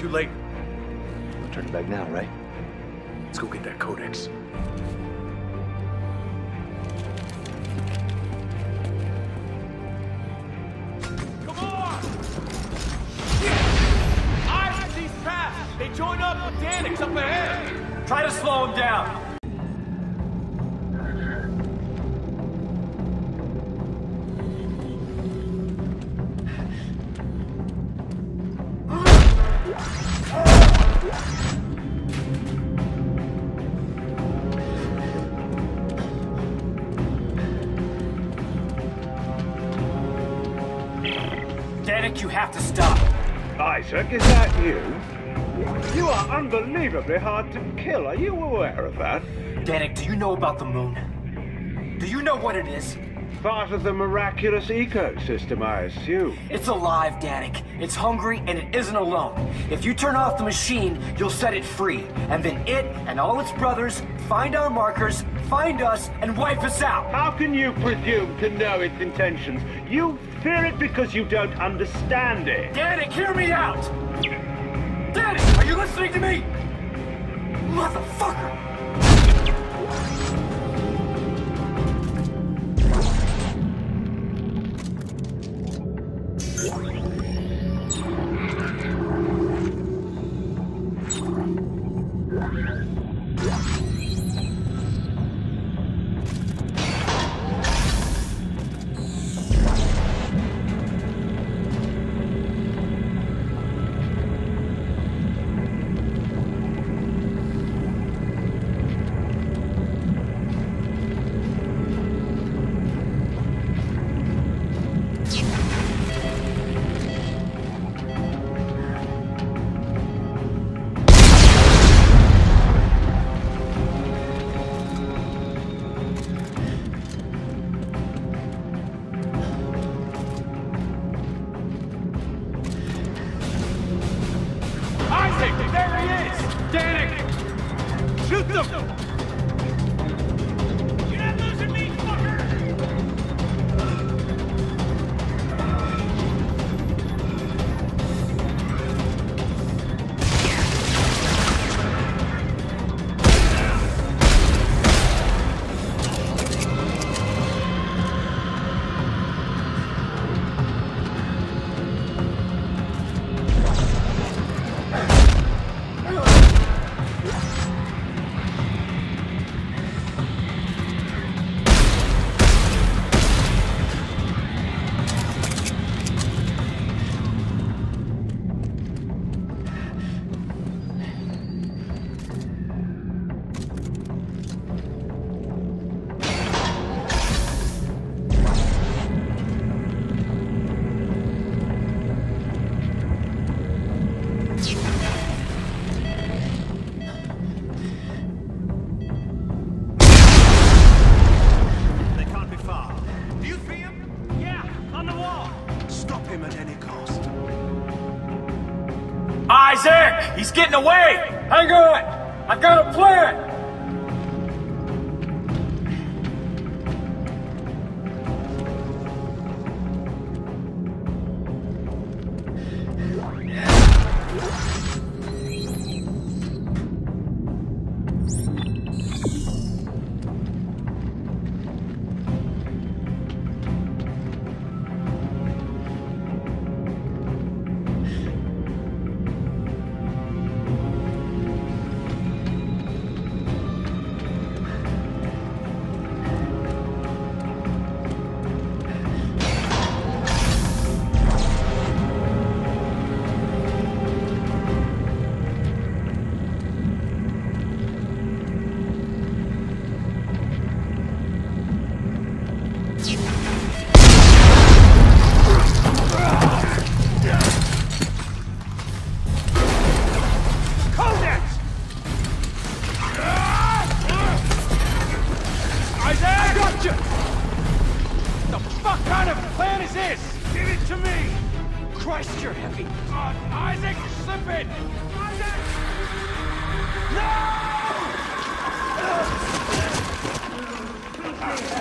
too late. We're turning back now, right? Let's go get that codex. Come on! Eyes these paths! They join up with Danik's up ahead! Try to slow him down. You have to stop. Isaac, is that you? You are unbelievably hard to kill. Are you aware of that? Danik, do you know about the moon? Do you know what it is? Part of the miraculous ecosystem, I assume. It's alive, Danik. It's hungry and it isn't alone. If you turn off the machine, you'll set it free. And then it and all its brothers find our markers, find us, and wipe us out. How can you presume to know its intentions? You fear it because you don't understand it. Danik, hear me out! Danik, are you listening to me? Motherfucker! Him at any cost. Isaac! He's getting away! Hang on! I've got a plan! No!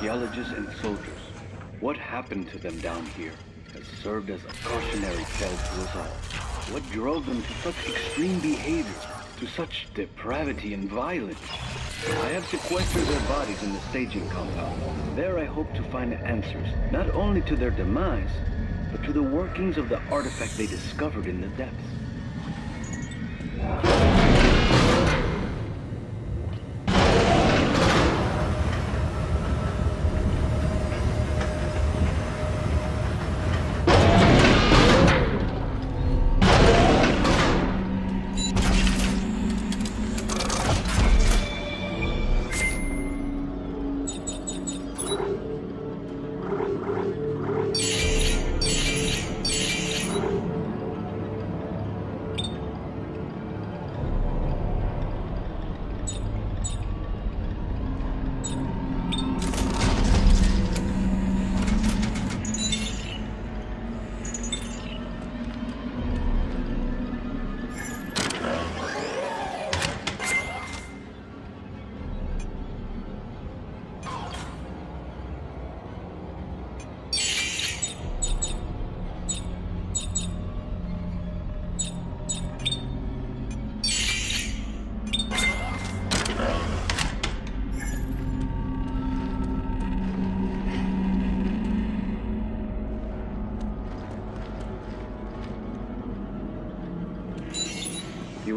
Archaeologists and soldiers. What happened to them down here has served as a cautionary tale to us all. What drove them to such extreme behavior, to such depravity and violence? I have sequestered their bodies in the staging compound. There I hope to find answers, not only to their demise, but to the workings of the artifact they discovered in the depths.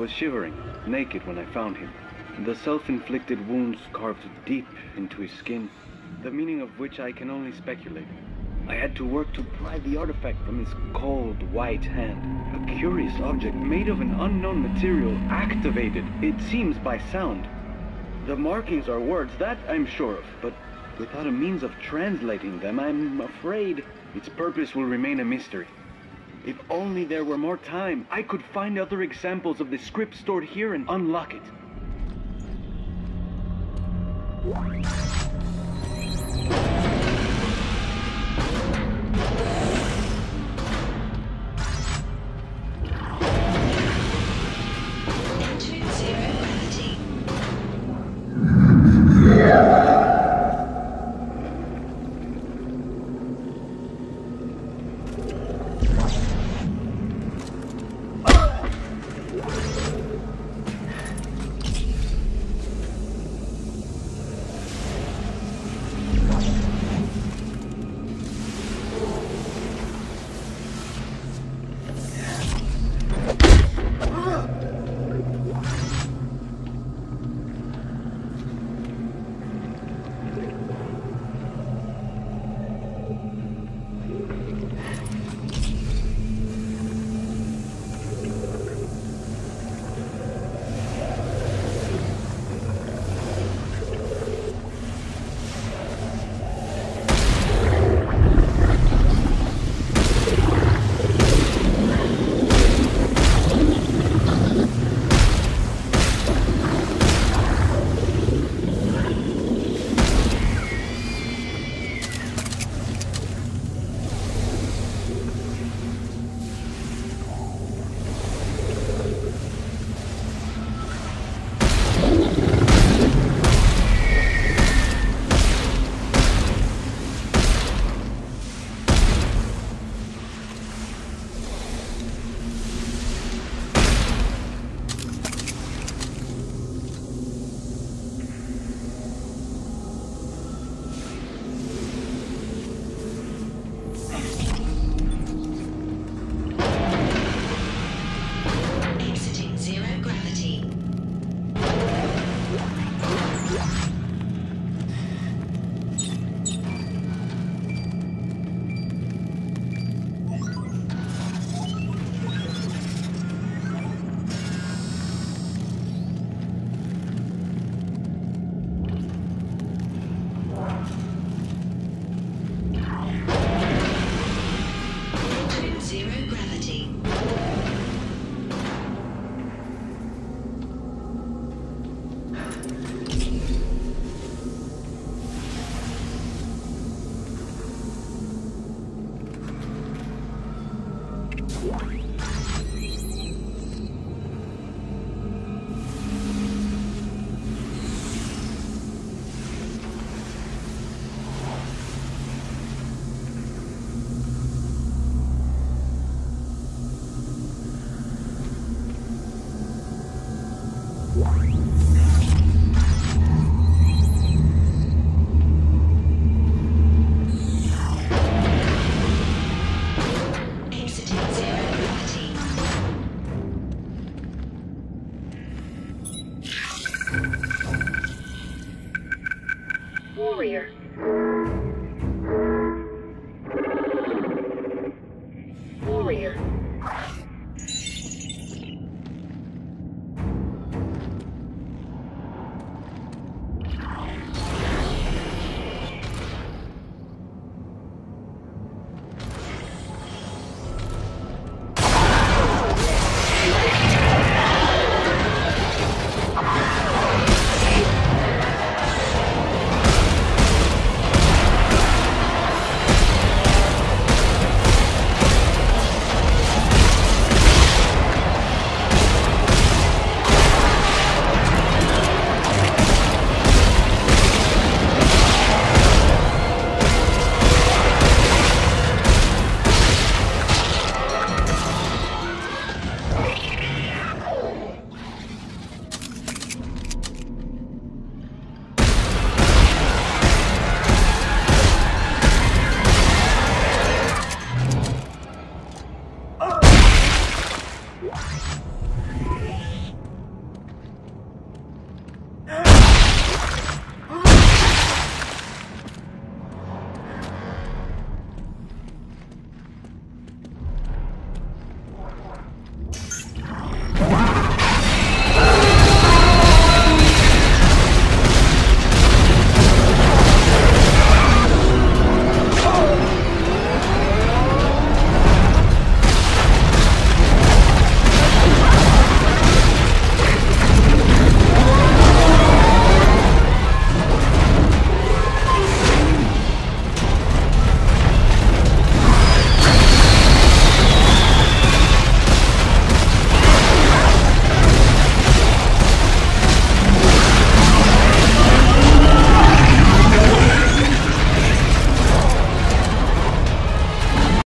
Was shivering, naked when I found him. The self-inflicted wounds carved deep into his skin, the meaning of which I can only speculate. I had to work to pry the artifact from his cold, white hand. A curious object made of an unknown material, activated, it seems by sound. The markings are words, that I'm sure of, but without a means of translating them, I'm afraid its purpose will remain a mystery. If only there were more time, I could find other examples of the script stored here and unlock it.